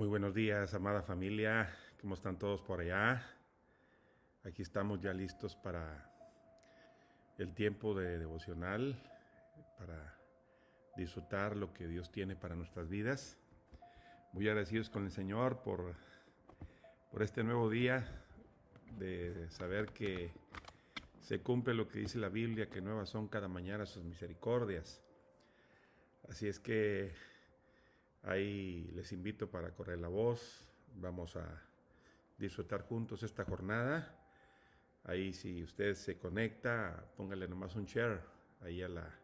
Muy buenos días, amada familia. ¿Cómo están todos por allá? Aquí estamos ya listos para el tiempo de devocional, para disfrutar lo que Dios tiene para nuestras vidas. Muy agradecidos con el Señor por, por este nuevo día, de saber que se cumple lo que dice la Biblia, que nuevas son cada mañana sus misericordias. Así es que Ahí les invito para correr la voz. Vamos a disfrutar juntos esta jornada. Ahí si usted se conecta, póngale nomás un share ahí a, la,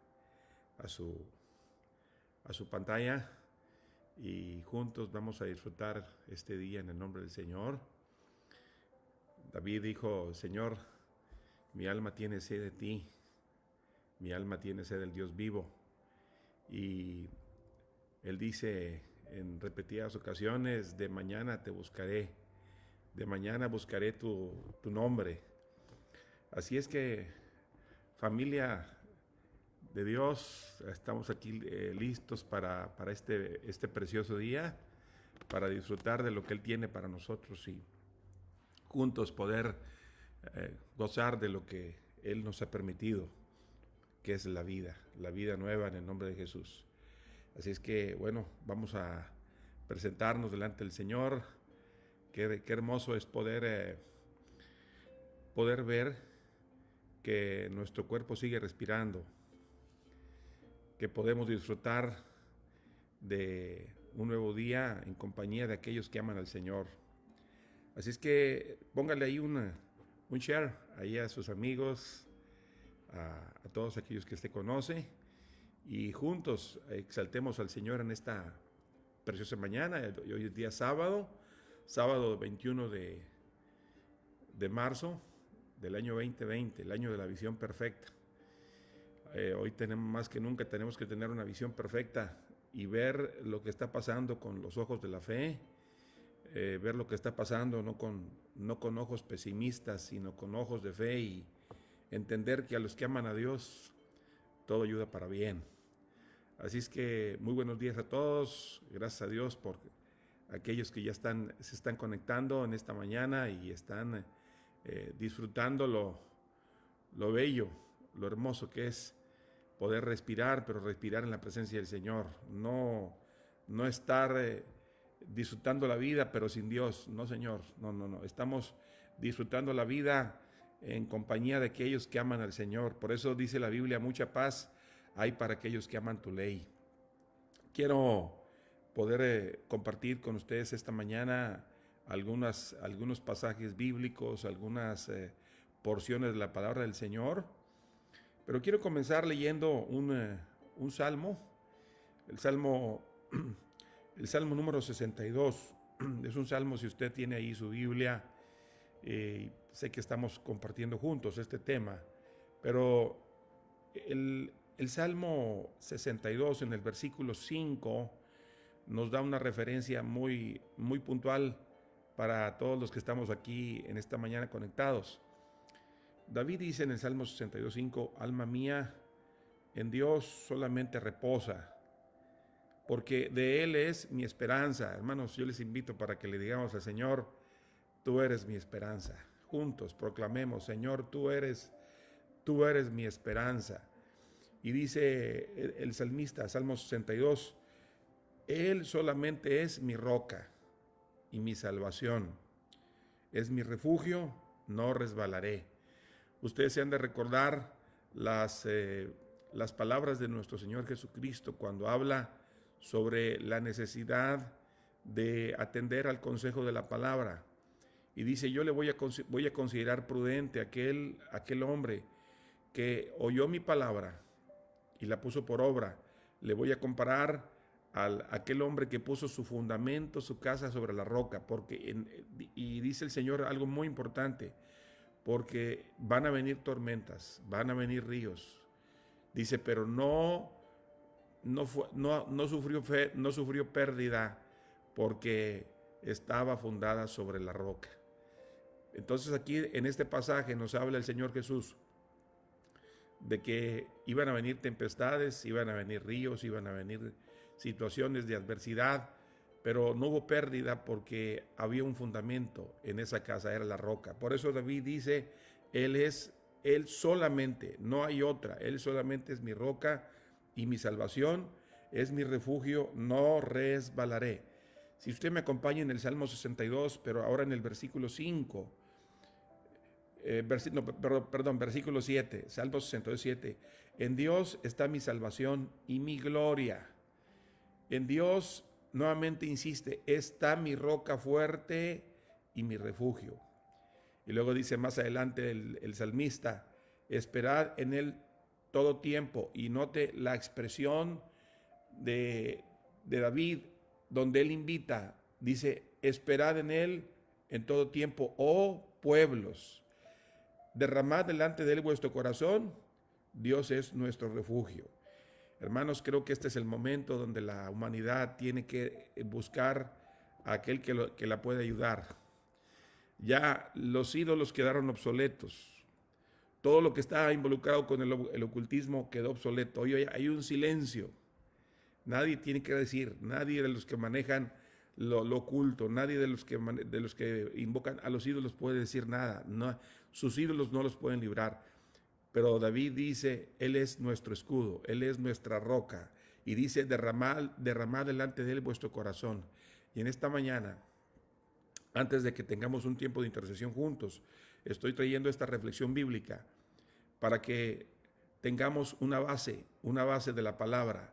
a, su, a su pantalla y juntos vamos a disfrutar este día en el nombre del Señor. David dijo, Señor, mi alma tiene sed de ti, mi alma tiene sed del Dios vivo. Y él dice en repetidas ocasiones, de mañana te buscaré, de mañana buscaré tu, nombre. Así es que familia de Dios, estamos aquí eh, listos para, este, este precioso día, para disfrutar de lo que Él tiene para nosotros y juntos poder eh, gozar de lo que Él nos ha permitido, que es la vida, la vida nueva en el nombre de Jesús. Así es que, bueno, vamos a presentarnos delante del Señor. Qué, hermoso es poder, eh, poder ver que nuestro cuerpo sigue respirando, que podemos disfrutar de un nuevo día en compañía de aquellos que aman al Señor. Así es que póngale ahí una, un share a sus amigos, a, a todos aquellos que usted conoce y juntos exaltemos al Señor en esta preciosa mañana. Hoy es día sábado, sábado 21 de, de marzo del año 2020, el año de la visión perfecta. Eh, hoy tenemos más que nunca, tenemos que tener una visión perfecta y ver lo que está pasando con los ojos de la fe, eh, ver lo que está pasando no con, no con ojos pesimistas, sino con ojos de fe y entender que a los que aman a Dios todo ayuda para bien. Así es que muy buenos días a todos. Gracias a Dios por aquellos que ya están, se están conectando en esta mañana y están eh, disfrutando lo, lo bello, lo hermoso que es poder respirar, pero respirar en la presencia del Señor. No, no estar eh, disfrutando la vida, pero sin Dios. No, Señor. No, no, no. Estamos disfrutando la vida en compañía de aquellos que aman al Señor. Por eso dice la Biblia, mucha paz hay para aquellos que aman tu ley. Quiero poder eh, compartir con ustedes esta mañana algunos pasajes bíblicos, algunas eh, porciones de la palabra del Señor, pero quiero comenzar leyendo un, eh, un salmo, el salmo, el salmo número 62. Es un salmo, si usted tiene ahí su Biblia, sé que estamos compartiendo juntos este tema, pero el, el Salmo 62 en el versículo 5 nos da una referencia muy, muy puntual para todos los que estamos aquí en esta mañana conectados. David dice en el Salmo 62.5, alma mía, en Dios solamente reposa, porque de Él es mi esperanza. Hermanos, yo les invito para que le digamos al Señor, tú eres mi esperanza. Juntos proclamemos, Señor, tú eres, tú eres mi esperanza. Y dice el, salmista, Salmo 62, Él solamente es mi roca y mi salvación. Es mi refugio, no resbalaré. Ustedes se han de recordar las, eh, las palabras de nuestro Señor Jesucristo cuando habla sobre la necesidad de atender al consejo de la palabra. Y dice, yo le voy a, voy a considerar prudente aquel, aquel hombre que oyó mi palabra y la puso por obra. Le voy a comparar a aquel hombre que puso su fundamento, su casa sobre la roca, porque y dice el Señor algo muy importante, porque van a venir tormentas, van a venir ríos. Dice, pero no no, fue, no, no, sufrió fe, no sufrió pérdida porque estaba fundada sobre la roca. Entonces aquí en este pasaje nos habla el Señor Jesús de que iban a venir tempestades, iban a venir ríos, iban a venir situaciones de adversidad, pero no hubo pérdida porque había un fundamento en esa casa, era la roca. Por eso David dice, Él es, Él solamente, no hay otra, Él solamente es mi roca y mi salvación, es mi refugio, no resbalaré. Si usted me acompaña en el Salmo 62, pero ahora en el versículo 5, eh, perdón, versículo 7, Salmo 67, en Dios está mi salvación y mi gloria. En Dios, nuevamente insiste, está mi roca fuerte y mi refugio. Y luego dice más adelante el, el salmista, esperad en él todo tiempo. Y note la expresión de, de David, donde él invita, dice, esperad en él en todo tiempo, oh pueblos, derramad delante de él vuestro corazón, Dios es nuestro refugio. Hermanos, creo que este es el momento donde la humanidad tiene que buscar a aquel que, que la puede ayudar. Ya los ídolos quedaron obsoletos. Todo lo que está involucrado con el, ocultismo quedó obsoleto. Hoy hay un silencio. Nadie tiene que decir, nadie de los que manejan lo, oculto, nadie de los, que, de los que invocan a los ídolos puede decir nada. No, sus ídolos no los pueden librar. Pero David dice, Él es nuestro escudo, Él es nuestra roca. Y dice, derramad, derramad delante de Él vuestro corazón. Y en esta mañana, antes de que tengamos un tiempo de intercesión juntos, estoy trayendo esta reflexión bíblica para que tengamos una base, una base de la palabra.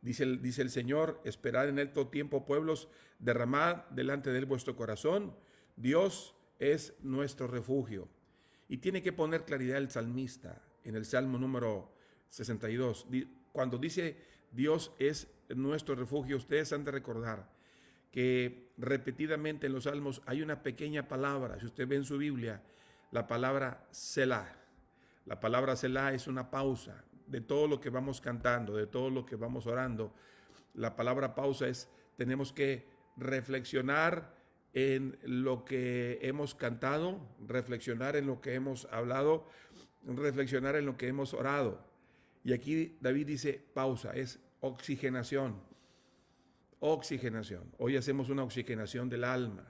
Dice dice el Señor, esperad en Él todo tiempo, pueblos, derramad delante de Él vuestro corazón. Dios es nuestro refugio. Y tiene que poner claridad el salmista en el Salmo número 62. Cuando dice Dios es nuestro refugio, ustedes han de recordar que repetidamente en los salmos hay una pequeña palabra, si usted ve en su Biblia, la palabra Selah. La palabra Selah es una pausa de todo lo que vamos cantando, de todo lo que vamos orando. La palabra pausa es, tenemos que reflexionar en lo que hemos cantado, reflexionar en lo que hemos hablado, reflexionar en lo que hemos orado. Y aquí David dice pausa, es oxigenación. Oxigenación. Hoy hacemos una oxigenación del alma.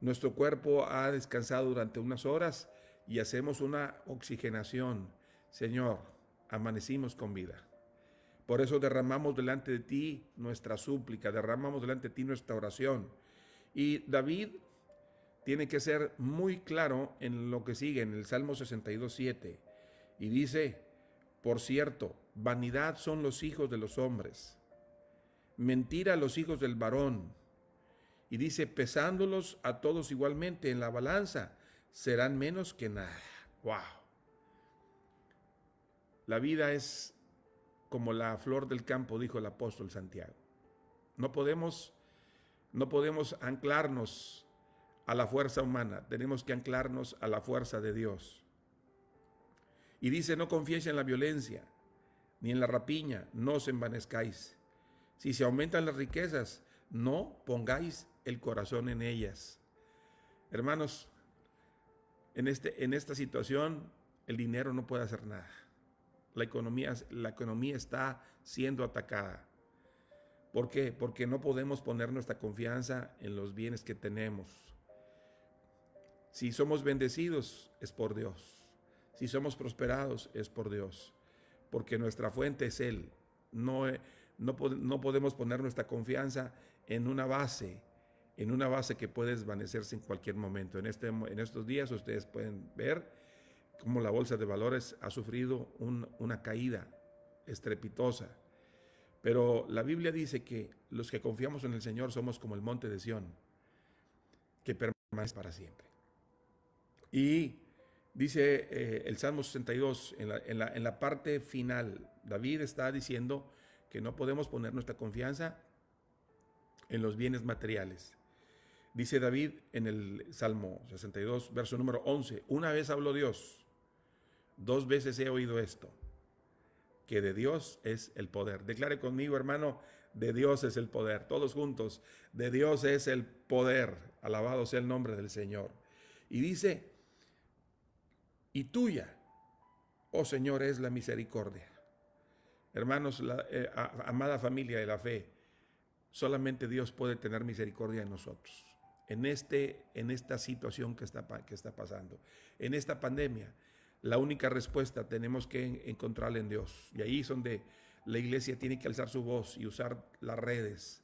Nuestro cuerpo ha descansado durante unas horas y hacemos una oxigenación. Señor, amanecimos con vida. Por eso derramamos delante de ti nuestra súplica, derramamos delante de ti nuestra oración y David tiene que ser muy claro en lo que sigue en el Salmo 62.7. Y dice, por cierto, vanidad son los hijos de los hombres, mentira los hijos del varón. Y dice, pesándolos a todos igualmente en la balanza, serán menos que nada. ¡Wow! La vida es como la flor del campo, dijo el apóstol Santiago. No podemos no podemos anclarnos a la fuerza humana, tenemos que anclarnos a la fuerza de Dios. Y dice, no confiéis en la violencia, ni en la rapiña, no os envanezcáis. Si se aumentan las riquezas, no pongáis el corazón en ellas. Hermanos, en, este, en esta situación el dinero no puede hacer nada. La economía, la economía está siendo atacada. ¿Por qué? Porque no podemos poner nuestra confianza en los bienes que tenemos. Si somos bendecidos, es por Dios. Si somos prosperados, es por Dios. Porque nuestra fuente es Él. No, eh, no, no podemos poner nuestra confianza en una base, en una base que puede desvanecerse en cualquier momento. En, este, en estos días ustedes pueden ver cómo la bolsa de valores ha sufrido una caída estrepitosa pero la Biblia dice que los que confiamos en el Señor somos como el monte de Sión, que permanece para siempre. Y dice eh, el Salmo 62, en la, en, la, parte final, David está diciendo que no podemos poner nuestra confianza en los bienes materiales. Dice David en el Salmo 62, verso número 11, una vez habló Dios, dos veces he oído esto que de Dios es el poder. Declare conmigo, hermano, de Dios es el poder. Todos juntos, de Dios es el poder. Alabado sea el nombre del Señor. Y dice, y tuya, oh Señor, es la misericordia. Hermanos, eh, amada familia de la fe, solamente Dios puede tener misericordia de nosotros. En, este, en esta situación que está, que está pasando, en esta pandemia, la única respuesta tenemos que encontrarla en Dios. Y ahí es donde la iglesia tiene que alzar su voz y usar las redes.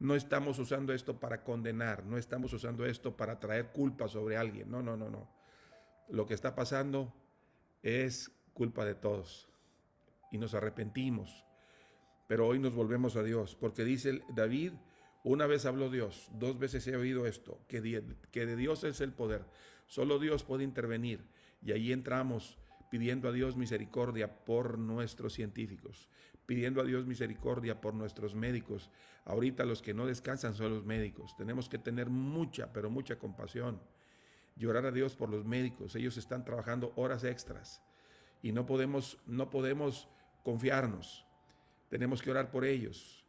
No estamos usando esto para condenar, no estamos usando esto para traer culpa sobre alguien. No, no, no, no. Lo que está pasando es culpa de todos y nos arrepentimos. Pero hoy nos volvemos a Dios, porque dice David, una vez habló Dios, dos veces he oído esto, que de, Dios es el poder, solo Dios puede intervenir. Y ahí entramos pidiendo a Dios misericordia por nuestros científicos, pidiendo a Dios misericordia por nuestros médicos. Ahorita los que no descansan son los médicos. Tenemos que tener mucha, pero mucha compasión. Llorar a Dios por los médicos. Ellos están trabajando horas extras y no podemos, no podemos confiarnos. Tenemos que orar por ellos.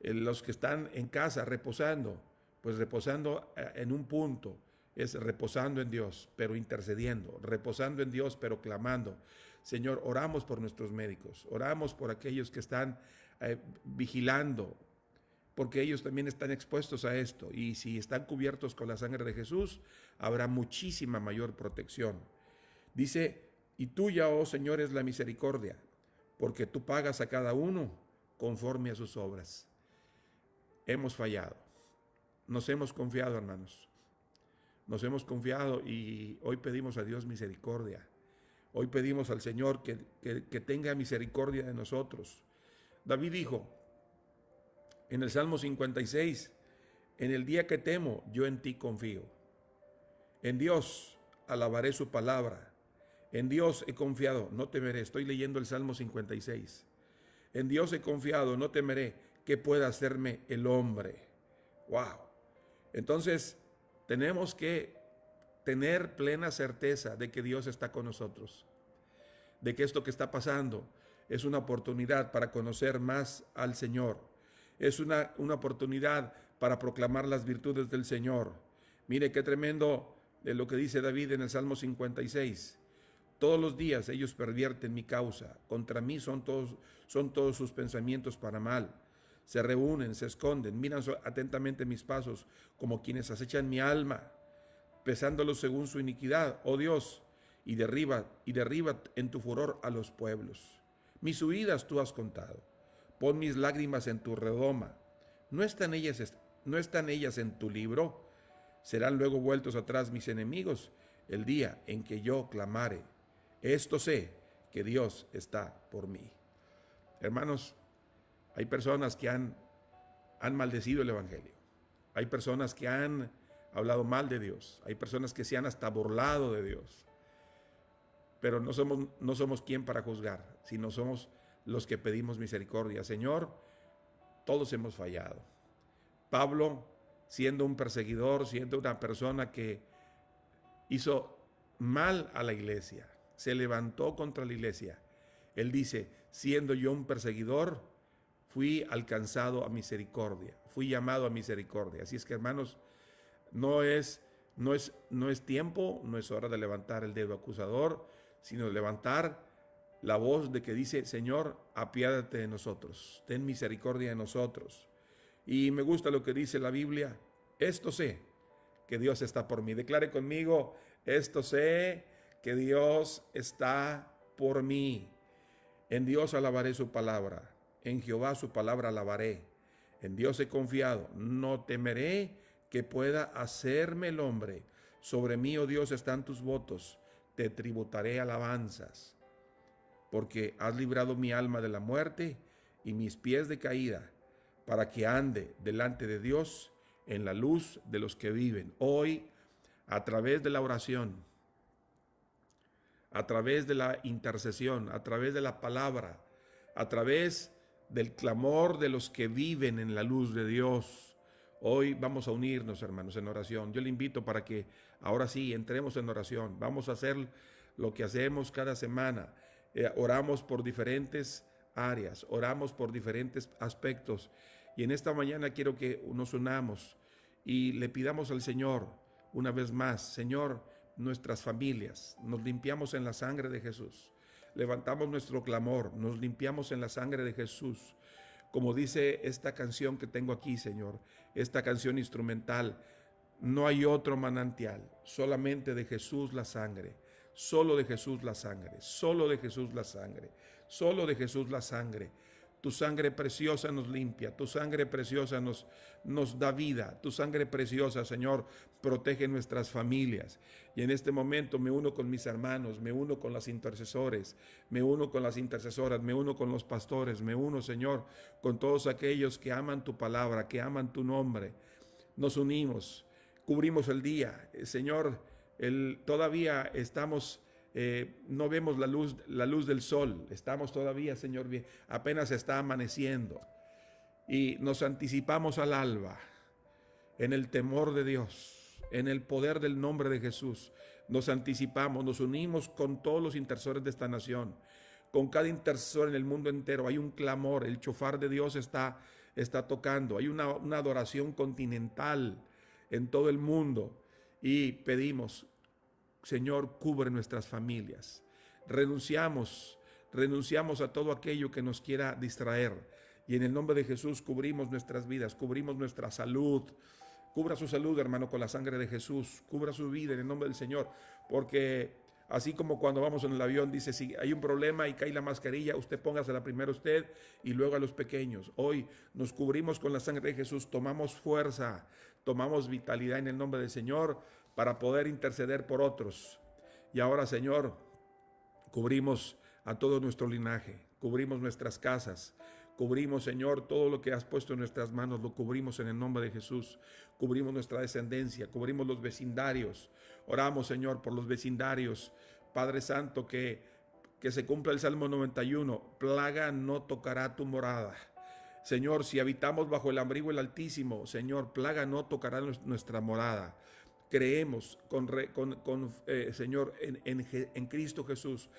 Eh, los que están en casa reposando, pues reposando eh, en un punto, es reposando en Dios, pero intercediendo, reposando en Dios, pero clamando. Señor, oramos por nuestros médicos, oramos por aquellos que están eh, vigilando, porque ellos también están expuestos a esto. Y si están cubiertos con la sangre de Jesús, habrá muchísima mayor protección. Dice, y tuya, oh Señor, es la misericordia, porque tú pagas a cada uno conforme a sus obras. Hemos fallado, nos hemos confiado, hermanos, nos hemos confiado y hoy pedimos a Dios misericordia. Hoy pedimos al Señor que, que, tenga misericordia de nosotros. David dijo en el Salmo 56, en el día que temo, yo en ti confío. En Dios alabaré su palabra en Dios he confiado, no temeré. Estoy leyendo el Salmo 56. En Dios he confiado, no temeré. ¿Qué pueda hacerme el hombre? Wow. Entonces, tenemos que tener plena certeza de que Dios está con nosotros. De que esto que está pasando es una oportunidad para conocer más al Señor. Es una, una oportunidad para proclamar las virtudes del Señor. Mire qué tremendo de lo que dice David en el Salmo 56. Todos los días ellos pervierten mi causa. Contra mí son todos, son todos sus pensamientos para mal. Se reúnen, se esconden, miran atentamente mis pasos, como quienes acechan mi alma, pesándolos según su iniquidad, oh Dios, y derriba, y derriba en tu furor a los pueblos. Mis huidas tú has contado. Pon mis lágrimas en tu redoma. ¿No están ellas, no están ellas en tu libro? Serán luego vueltos atrás mis enemigos el día en que yo clamare esto sé que Dios está por mí. Hermanos, hay personas que han, han maldecido el Evangelio. Hay personas que han hablado mal de Dios. Hay personas que se han hasta burlado de Dios. Pero no somos, no somos quien para juzgar, sino somos los que pedimos misericordia. Señor, todos hemos fallado. Pablo, siendo un perseguidor, siendo una persona que hizo mal a la iglesia, se levantó contra la iglesia. Él dice, siendo yo un perseguidor, fui alcanzado a misericordia, fui llamado a misericordia. Así es que hermanos, no es, no es, no es tiempo, no es hora de levantar el dedo acusador, sino de levantar la voz de que dice, Señor, apiádate de nosotros, ten misericordia de nosotros. Y me gusta lo que dice la Biblia, esto sé, que Dios está por mí. Declare conmigo, esto sé que Dios está por mí. En Dios alabaré su palabra, en Jehová su palabra alabaré. En Dios he confiado, no temeré que pueda hacerme el hombre. Sobre mí, oh Dios, están tus votos, te tributaré alabanzas, porque has librado mi alma de la muerte y mis pies de caída, para que ande delante de Dios en la luz de los que viven. Hoy, a través de la oración, a través de la intercesión, a través de la palabra, a través del clamor de los que viven en la luz de Dios. Hoy vamos a unirnos, hermanos, en oración. Yo le invito para que ahora sí entremos en oración. Vamos a hacer lo que hacemos cada semana. Eh, oramos por diferentes áreas, oramos por diferentes aspectos. Y en esta mañana quiero que nos unamos y le pidamos al Señor una vez más, Señor, nuestras familias, nos limpiamos en la sangre de Jesús. Levantamos nuestro clamor, nos limpiamos en la sangre de Jesús. como dice esta canción que tengo aquí, Señor, esta canción instrumental, no hay otro manantial, solamente de Jesús la sangre, solo de Jesús la sangre, solo de Jesús la sangre, solo de Jesús la sangre. Tu sangre preciosa nos limpia, tu sangre preciosa nos, nos da vida, tu sangre preciosa, Señor, protege nuestras familias. Y en este momento me uno con mis hermanos, me uno con las intercesores, me uno con las intercesoras, me uno con los pastores, me uno, Señor, con todos aquellos que aman tu palabra, que aman tu nombre. Nos unimos, cubrimos el día. Señor, el, todavía estamos eh, no vemos la luz, la luz del sol, estamos todavía, Señor, bien, apenas está amaneciendo. Y nos anticipamos al alba en el temor de Dios, en el poder del nombre de Jesús. Nos anticipamos, nos unimos con todos los intercesores de esta nación, con cada intercesor en el mundo entero. Hay un clamor, el chofar de Dios está, está tocando, hay una, una adoración continental en todo el mundo. Y pedimos Señor, cubre nuestras familias. Renunciamos, renunciamos a todo aquello que nos quiera distraer. Y en el nombre de Jesús cubrimos nuestras vidas, cubrimos nuestra salud. Cubra su salud, hermano, con la sangre de Jesús. Cubra su vida en el nombre del Señor. Porque así como cuando vamos en el avión, dice, si hay un problema y cae la mascarilla, usted póngasela primero usted y luego a los pequeños. Hoy nos cubrimos con la sangre de Jesús, tomamos fuerza, tomamos vitalidad en el nombre del Señor para poder interceder por otros. Y ahora, Señor, cubrimos a todo nuestro linaje, cubrimos nuestras casas, cubrimos, Señor, todo lo que has puesto en nuestras manos, lo cubrimos en el nombre de Jesús, cubrimos nuestra descendencia, cubrimos los vecindarios, oramos, Señor, por los vecindarios, Padre Santo, que, que se cumpla el Salmo 91, plaga no tocará tu morada. Señor, si habitamos bajo el abrigo del Altísimo, Señor, plaga no tocará nuestra morada creemos con, eh, Señor en, en, Cristo Jesús,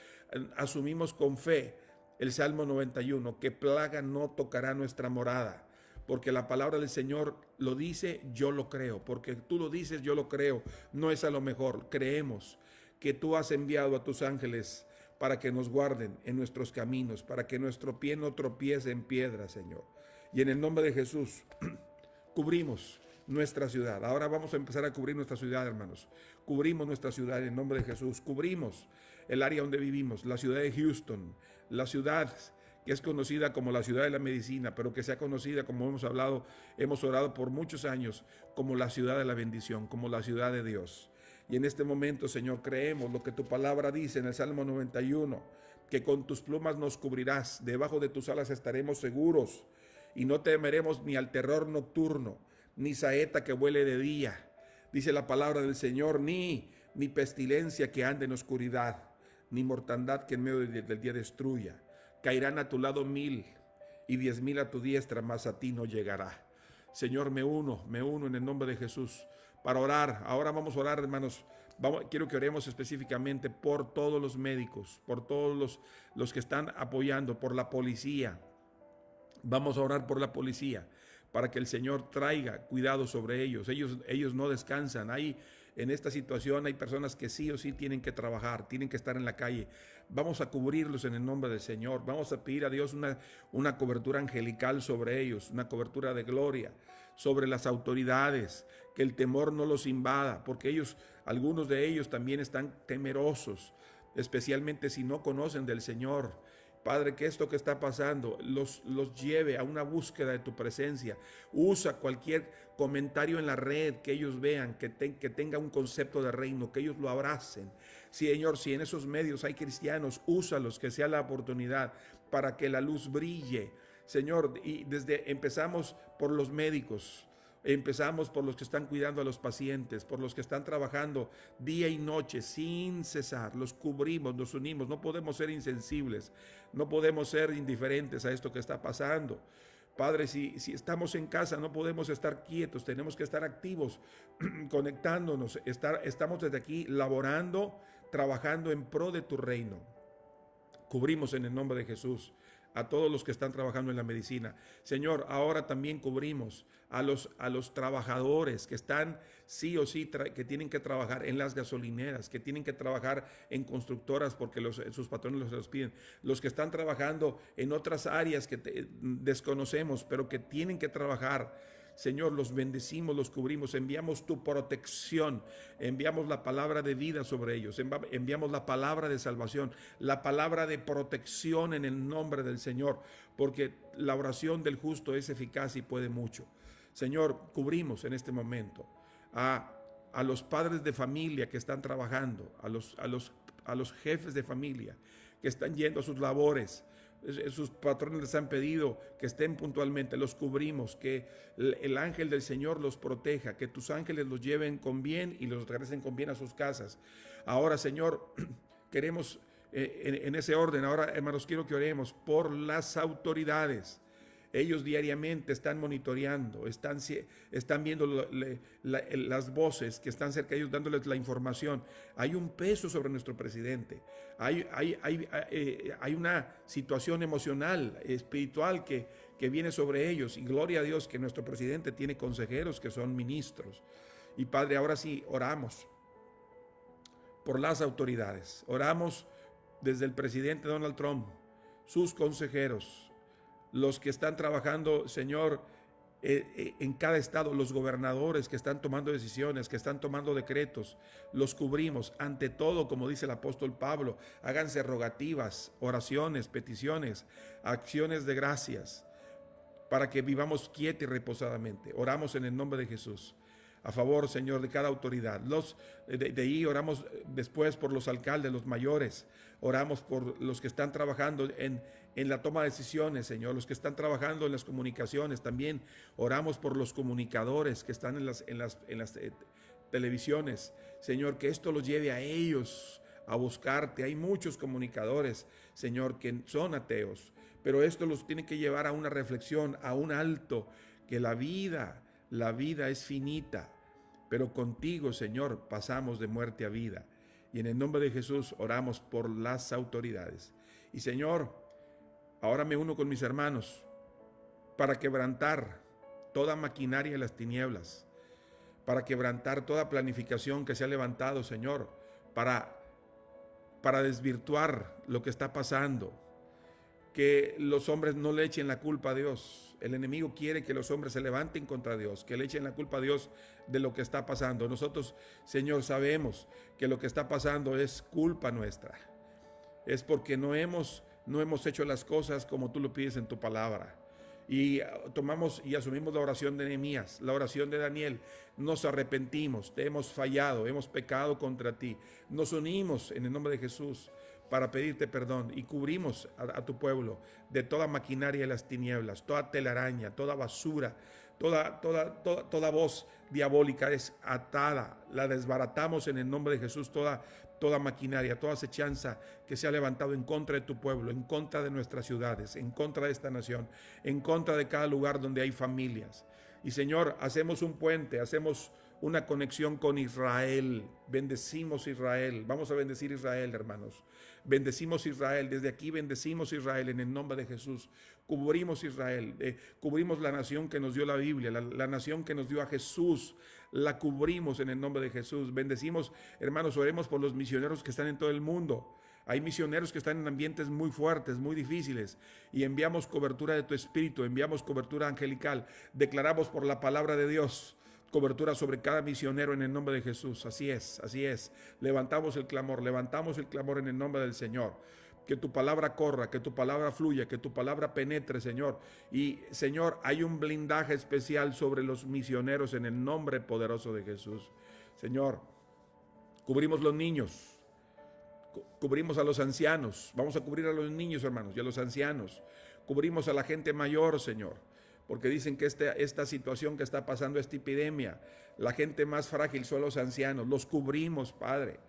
asumimos con fe el Salmo 91, que plaga no tocará nuestra morada, porque la palabra del Señor lo dice, yo lo creo, porque tú lo dices, yo lo creo, no es a lo mejor, creemos que tú has enviado a tus ángeles para que nos guarden en nuestros caminos, para que nuestro pie no tropiece en piedra, Señor. Y en el nombre de Jesús, cubrimos nuestra ciudad. Ahora vamos a empezar a cubrir nuestra ciudad, hermanos. Cubrimos nuestra ciudad en nombre de Jesús. Cubrimos el área donde vivimos, la ciudad de Houston, la ciudad que es conocida como la ciudad de la medicina, pero que sea conocida, como hemos hablado, hemos orado por muchos años, como la ciudad de la bendición, como la ciudad de Dios. Y en este momento, Señor, creemos lo que tu palabra dice en el Salmo 91, que con tus plumas nos cubrirás, debajo de tus alas estaremos seguros y no temeremos ni al terror nocturno ni saeta que huele de día, dice la palabra del Señor, ni, ni pestilencia que ande en oscuridad, ni mortandad que en medio del día destruya. Caerán a tu lado mil y diez mil a tu diestra, mas a ti no llegará. Señor, me uno, me uno en el nombre de Jesús para orar. Ahora vamos a orar, hermanos. Vamos, quiero que oremos específicamente por todos los médicos, por todos los, los que están apoyando, por la policía. Vamos a orar por la policía para que el Señor traiga cuidado sobre ellos. Ellos, ellos no descansan. Hay, en esta situación hay personas que sí o sí tienen que trabajar, tienen que estar en la calle. Vamos a cubrirlos en el nombre del Señor. Vamos a pedir a Dios una, una cobertura angelical sobre ellos, una cobertura de gloria sobre las autoridades, que el temor no los invada, porque ellos, algunos de ellos también están temerosos, especialmente si no conocen del Señor. Padre, que esto que está pasando los, los lleve a una búsqueda de tu presencia. Usa cualquier comentario en la red que ellos vean, que, que tenga un concepto de reino, que ellos lo abracen. Señor, si en esos medios hay cristianos, úsalos, que sea la oportunidad para que la luz brille. Señor, y desde empezamos por los médicos, Empezamos por los que están cuidando a los pacientes, por los que están trabajando día y noche sin cesar. Los cubrimos, nos unimos. No podemos ser insensibles, no podemos ser indiferentes a esto que está pasando. Padre, si, si estamos en casa no podemos estar quietos, tenemos que estar activos, conectándonos. Estar, estamos desde aquí laborando, trabajando en pro de tu reino. Cubrimos en el nombre de Jesús a todos los que están trabajando en la medicina. Señor, ahora también cubrimos a los, a los trabajadores que están sí o sí, que tienen que trabajar en las gasolineras, que tienen que trabajar en constructoras porque los, sus patrones los, los piden, los que están trabajando en otras áreas que desconocemos, pero que tienen que trabajar Señor, los bendecimos, los cubrimos, enviamos tu protección, enviamos la palabra de vida sobre ellos, enviamos la palabra de salvación, la palabra de protección en el nombre del Señor, porque la oración del justo es eficaz y puede mucho. Señor, cubrimos en este momento a, a los padres de familia que están trabajando, a los, a, los, a los jefes de familia que están yendo a sus labores, sus patrones les han pedido que estén puntualmente, los cubrimos, que el ángel del Señor los proteja, que tus ángeles los lleven con bien y los regresen con bien a sus casas. Ahora, Señor, queremos eh, en, ese orden, ahora, hermanos, quiero que oremos por las autoridades ellos diariamente están monitoreando, están, viendo las voces que están cerca de ellos, dándoles la información. Hay un peso sobre nuestro presidente. Hay, eh, hay una situación emocional, espiritual que viene sobre ellos. Y gloria a Dios que nuestro presidente tiene consejeros que son ministros. Y Padre, ahora sí, oramos por las autoridades. Oramos desde el presidente Donald Trump, sus consejeros, los que están trabajando, Señor, eh, eh, en cada estado, los gobernadores que están tomando decisiones, que están tomando decretos, los cubrimos. Ante todo, como dice el apóstol Pablo, háganse rogativas, oraciones, peticiones, acciones de gracias, para que vivamos quieta y reposadamente. Oramos en el nombre de Jesús a favor, Señor, de cada autoridad. Los, de, ahí oramos después por los alcaldes, los mayores. Oramos por los que están trabajando en, en la toma de decisiones, Señor, los que están trabajando en las comunicaciones. También oramos por los comunicadores que están en las, en las, en las eh, televisiones. Señor, que esto los lleve a ellos a buscarte. Hay muchos comunicadores, Señor, que son ateos, pero esto los tiene que llevar a una reflexión, a un alto, que la vida, la vida es finita, pero contigo, Señor, pasamos de muerte a vida. Y en el nombre de Jesús oramos por las autoridades. Y Señor, ahora me uno con mis hermanos para quebrantar toda maquinaria de las tinieblas, para quebrantar toda planificación que se ha levantado, Señor, para, para desvirtuar lo que está pasando, que los hombres no le echen la culpa a Dios. El enemigo quiere que los hombres se levanten contra Dios, que le echen la culpa a Dios de lo que está pasando. Nosotros, Señor, sabemos que lo que está pasando es culpa nuestra. Es porque no hemos, no hemos hecho las cosas como tú lo pides en tu palabra. Y ah, tomamos y asumimos la oración de Nehemías, la oración de Daniel. Nos arrepentimos, te hemos fallado, hemos pecado contra ti. Nos unimos en el nombre de Jesús para pedirte perdón y cubrimos a, tu pueblo de toda maquinaria de las tinieblas, toda telaraña, toda basura, toda, toda, toda, toda voz diabólica es atada, la desbaratamos en el nombre de Jesús, toda, toda maquinaria, toda acechanza que se ha levantado en contra de tu pueblo, en contra de nuestras ciudades, en contra de esta nación, en contra de cada lugar donde hay familias. Y Señor, hacemos un puente, hacemos una conexión con Israel. Bendecimos Israel. Vamos a bendecir Israel, hermanos. Bendecimos Israel. Desde aquí bendecimos Israel en el nombre de Jesús. Cubrimos Israel. Eh, cubrimos la nación que nos dio la Biblia, la, la nación que nos dio a Jesús. La cubrimos en el nombre de Jesús. Bendecimos, hermanos, oremos por los misioneros que están en todo el mundo. Hay misioneros que están en ambientes muy fuertes, muy difíciles, y enviamos cobertura de tu espíritu, enviamos cobertura angelical, declaramos por la palabra de Dios cobertura sobre cada misionero en el nombre de Jesús. Así es, así es. Levantamos el clamor, levantamos el clamor en el nombre del Señor. Que tu palabra corra, que tu palabra fluya, que tu palabra penetre, Señor. Y Señor, hay un blindaje especial sobre los misioneros en el nombre poderoso de Jesús. Señor, cubrimos los niños, cubrimos a los ancianos, vamos a cubrir a los niños, hermanos, y a los ancianos. Cubrimos a la gente mayor, Señor porque dicen que este, esta situación que está pasando, esta epidemia, la gente más frágil son los ancianos, los cubrimos, Padre.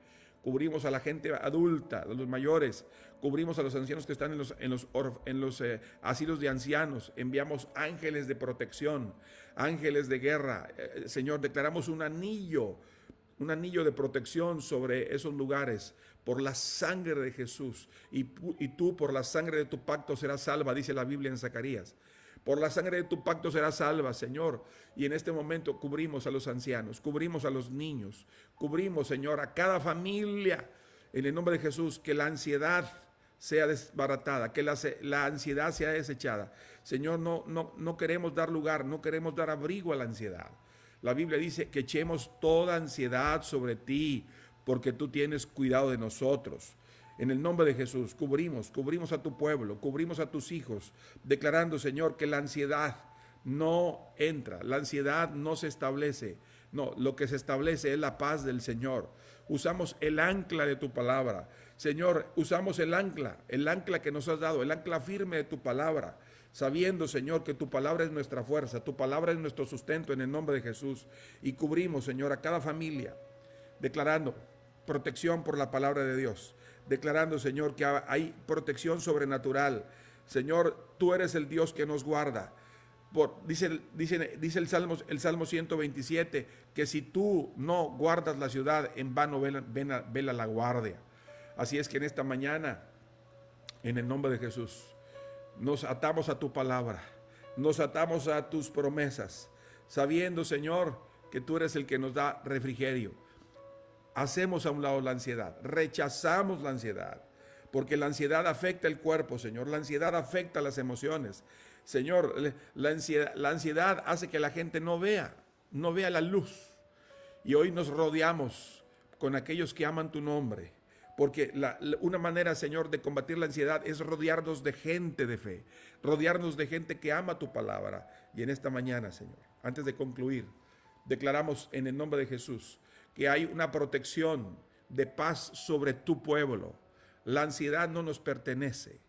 Cubrimos a la gente adulta, a los mayores, cubrimos a los ancianos que están en los, en los, en los eh, asilos de ancianos, enviamos ángeles de protección, ángeles de guerra. Eh, Señor, declaramos un anillo un anillo de protección sobre esos lugares por la sangre de Jesús. Y, y, tú por la sangre de tu pacto serás salva, dice la Biblia en Zacarías. Por la sangre de tu pacto serás salva, Señor. Y en este momento cubrimos a los ancianos, cubrimos a los niños, cubrimos, Señor, a cada familia. En el nombre de Jesús, que la ansiedad sea desbaratada, que la, la, ansiedad sea desechada. Señor, no, no, no queremos dar lugar, no queremos dar abrigo a la ansiedad. La Biblia dice que echemos toda ansiedad sobre ti, porque tú tienes cuidado de nosotros. En el nombre de Jesús, cubrimos, cubrimos a tu pueblo, cubrimos a tus hijos, declarando, Señor, que la ansiedad no entra, la ansiedad no se establece. No, lo que se establece es la paz del Señor. Usamos el ancla de tu palabra. Señor, usamos el ancla, el ancla que nos has dado, el ancla firme de tu palabra, sabiendo, Señor, que tu palabra es nuestra fuerza, tu palabra es nuestro sustento en el nombre de Jesús. Y cubrimos, Señor, a cada familia, declarando protección por la palabra de Dios declarando, Señor, que hay protección sobrenatural. Señor, tú eres el Dios que nos guarda. Por, dice, dice, dice el, Salmo, el Salmo 127 que si tú no guardas la ciudad, en vano vela, vela la guardia. Así es que en esta mañana, en el nombre de Jesús, nos atamos a tu palabra, nos atamos a tus promesas, sabiendo, Señor, que tú eres el que nos da refrigerio hacemos a un lado la ansiedad, rechazamos la ansiedad, porque la ansiedad afecta el cuerpo, Señor, la ansiedad afecta las emociones. Señor, la ansiedad, la ansiedad hace que la gente no vea, no vea la luz. Y hoy nos rodeamos con aquellos que aman tu nombre, porque una manera, Señor, de combatir la ansiedad es rodearnos de gente de fe, rodearnos de gente que ama tu palabra. Y en esta mañana, Señor, antes de concluir, declaramos en el nombre de Jesús que hay una protección de paz sobre tu pueblo. La ansiedad no nos pertenece.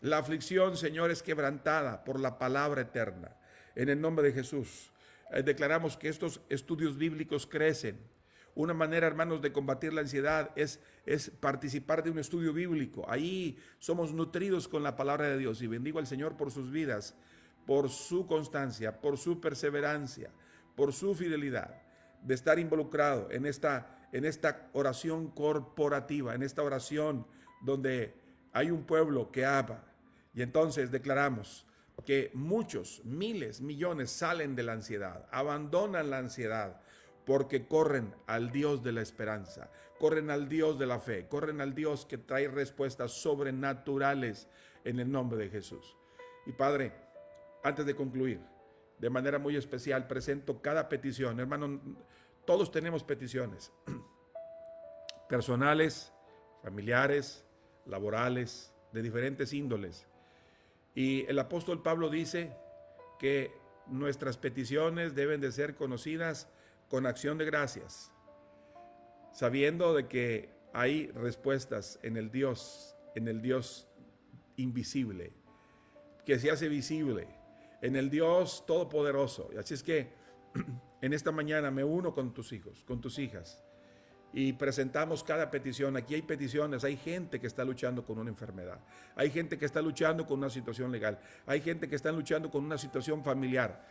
La aflicción, Señor, es quebrantada por la palabra eterna. En el nombre de Jesús, eh, declaramos que estos estudios bíblicos crecen. Una manera, hermanos, de combatir la ansiedad es, es participar de un estudio bíblico. Ahí somos nutridos con la palabra de Dios y bendigo al Señor por sus vidas, por su constancia, por su perseverancia, por su fidelidad de estar involucrado en esta, en esta oración corporativa, en esta oración donde hay un pueblo que ama. Y entonces declaramos que muchos, miles, millones salen de la ansiedad, abandonan la ansiedad porque corren al Dios de la esperanza, corren al Dios de la fe, corren al Dios que trae respuestas sobrenaturales en el nombre de Jesús. Y Padre, antes de concluir, de manera muy especial presento cada petición. Hermano, todos tenemos peticiones personales, familiares, laborales, de diferentes índoles. Y el apóstol Pablo dice que nuestras peticiones deben de ser conocidas con acción de gracias, sabiendo de que hay respuestas en el Dios, en el Dios invisible, que se hace visible en el Dios Todopoderoso. Así es que en esta mañana me uno con tus hijos, con tus hijas, y presentamos cada petición. Aquí hay peticiones, hay gente que está luchando con una enfermedad, hay gente que está luchando con una situación legal, hay gente que está luchando con una situación familiar,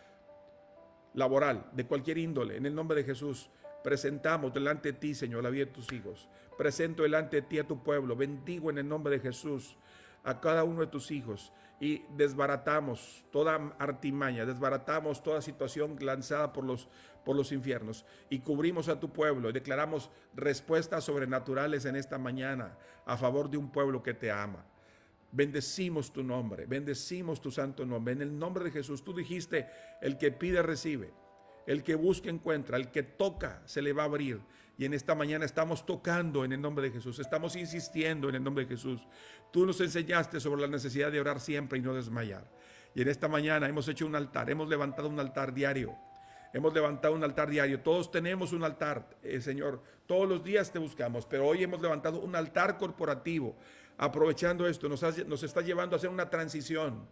laboral, de cualquier índole. En el nombre de Jesús, presentamos delante de ti, Señor, la vida de tus hijos. Presento delante de ti a tu pueblo. Bendigo en el nombre de Jesús a cada uno de tus hijos y desbaratamos toda artimaña, desbaratamos toda situación lanzada por los, por los infiernos y cubrimos a tu pueblo y declaramos respuestas sobrenaturales en esta mañana a favor de un pueblo que te ama. Bendecimos tu nombre, bendecimos tu santo nombre. En el nombre de Jesús, tú dijiste, el que pide recibe, el que busca encuentra, el que toca se le va a abrir. Y en esta mañana estamos tocando en el nombre de Jesús, estamos insistiendo en el nombre de Jesús. Tú nos enseñaste sobre la necesidad de orar siempre y no desmayar. Y en esta mañana hemos hecho un altar, hemos levantado un altar diario. Hemos levantado un altar diario. Todos tenemos un altar, eh, Señor. Todos los días te buscamos, pero hoy hemos levantado un altar corporativo. Aprovechando esto, nos, nos está llevando a hacer una transición,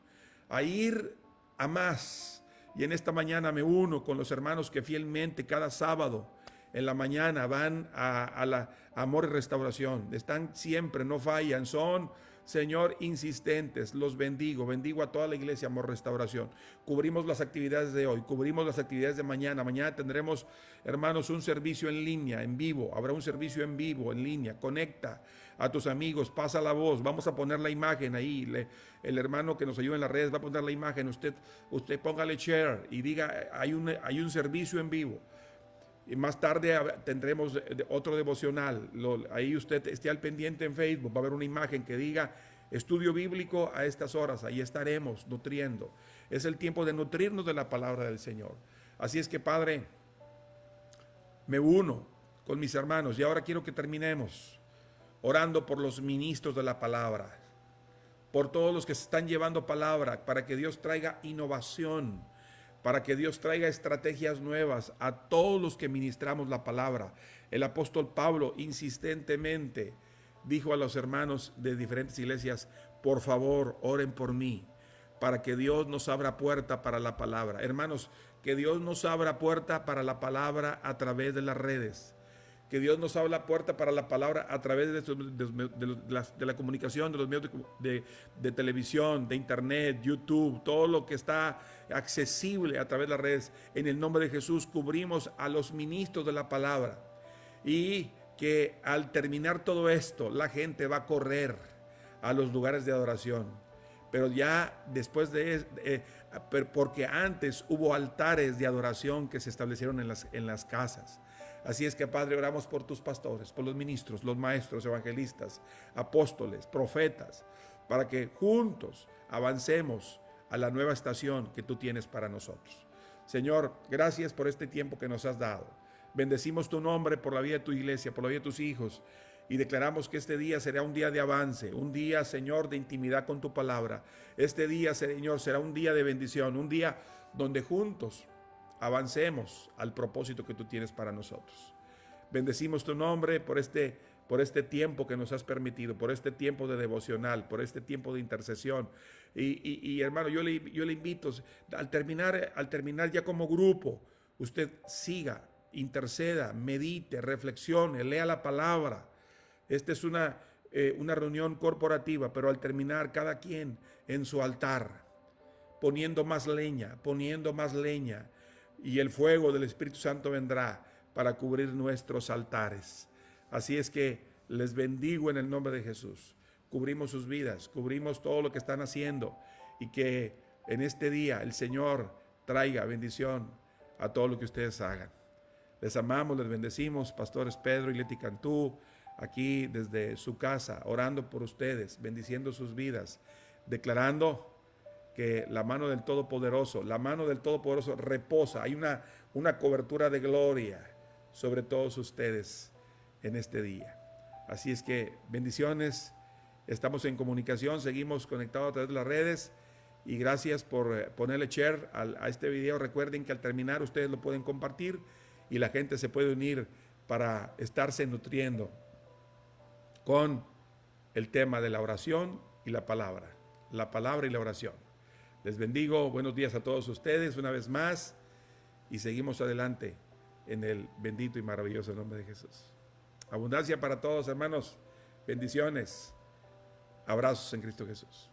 a ir a más. Y en esta mañana me uno con los hermanos que fielmente cada sábado en la mañana van a, la Amor y Restauración. Están siempre, no fallan. Son Señor, insistentes, los bendigo, bendigo a toda la iglesia Amor Restauración. Cubrimos las actividades de hoy, cubrimos las actividades de mañana. Mañana tendremos, hermanos, un servicio en línea, en vivo. Habrá un servicio en vivo, en línea. Conecta a tus amigos, pasa la voz. Vamos a poner la imagen ahí. el hermano que nos ayuda en las redes va a poner la imagen. Usted, usted póngale share y diga, hay un, hay un servicio en vivo. Y más tarde tendremos otro devocional. ahí usted esté al pendiente en Facebook. Va a haber una imagen que diga estudio bíblico a estas horas. Ahí estaremos nutriendo. Es el tiempo de nutrirnos de la palabra del Señor. Así es que, Padre, me uno con mis hermanos y ahora quiero que terminemos orando por los ministros de la palabra, por todos los que se están llevando palabra, para que Dios traiga innovación para que Dios traiga estrategias nuevas a todos los que ministramos la palabra. El apóstol Pablo insistentemente dijo a los hermanos de diferentes iglesias, por favor, oren por mí, para que Dios nos abra puerta para la palabra. Hermanos, que Dios nos abra puerta para la palabra a través de las redes que Dios nos abra la puerta para la palabra a través de, la, comunicación, de los medios de, televisión, de internet, YouTube, todo lo que está accesible a través de las redes. En el nombre de Jesús cubrimos a los ministros de la palabra y que al terminar todo esto la gente va a correr a los lugares de adoración. Pero ya después de, eh, porque antes hubo altares de adoración que se establecieron en las, en las casas Así es que, Padre, oramos por tus pastores, por los ministros, los maestros, evangelistas, apóstoles, profetas, para que juntos avancemos a la nueva estación que tú tienes para nosotros. Señor, gracias por este tiempo que nos has dado. Bendecimos tu nombre por la vida de tu iglesia, por la vida de tus hijos. Y declaramos que este día será un día de avance, un día, Señor, de intimidad con tu palabra. Este día, Señor, será un día de bendición, un día donde juntos avancemos al propósito que tú tienes para nosotros. Bendecimos tu nombre por este, por este tiempo que nos has permitido, por este tiempo de devocional, por este tiempo de intercesión. Y, hermano, yo le, yo le invito, al terminar, al terminar ya como grupo, usted siga, interceda, medite, reflexione, lea la palabra. Esta es una, eh, una reunión corporativa, pero al terminar cada quien en su altar, poniendo más leña, poniendo más leña y el fuego del Espíritu Santo vendrá para cubrir nuestros altares. Así es que les bendigo en el nombre de Jesús. Cubrimos sus vidas, cubrimos todo lo que están haciendo y que en este día el Señor traiga bendición a todo lo que ustedes hagan. Les amamos, les bendecimos, pastores Pedro y Leti Cantú, aquí desde su casa, orando por ustedes, bendiciendo sus vidas, declarando que la mano del Todopoderoso, la mano del Todopoderoso reposa, hay una, una cobertura de gloria sobre todos ustedes en este día. Así es que bendiciones, estamos en comunicación, seguimos conectados a través de las redes y gracias por eh, ponerle share a, este video. Recuerden que al terminar ustedes lo pueden compartir y la gente se puede unir para estarse nutriendo con el tema de la oración y la palabra, la palabra y la oración. Les bendigo, buenos días a todos ustedes una vez más y seguimos adelante en el bendito y maravilloso nombre de Jesús. Abundancia para todos, hermanos. Bendiciones. Abrazos en Cristo Jesús.